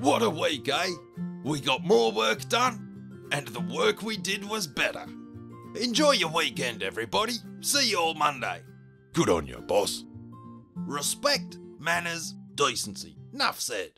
What a week, eh? We got more work done, and the work we did was better. Enjoy your weekend, everybody. See you all Monday. Good on you, boss. Respect, manners, decency. Enough said.